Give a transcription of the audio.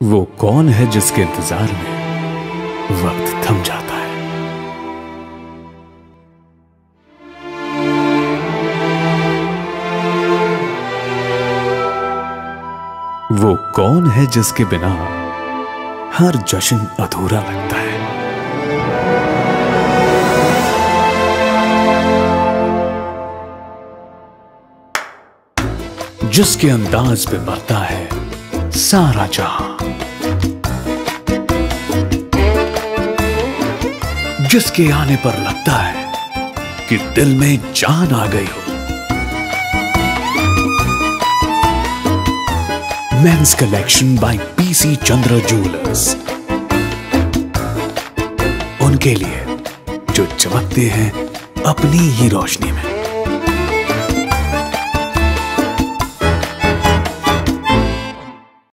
वो कौन है जिसके इंतज़ार में वक्त थम जाता है? वो कौन है जिसके बिना हर जश्न अधूरा लगता है? जिसके अंदाज पे मरता है सारा जहाँ। जिसके आने पर लगता है कि दिल में जान आ गई हो। Men's collection by PC Chandra jewellers उनके लिए जो चमकते हैं, अपनी ही रोशनी में।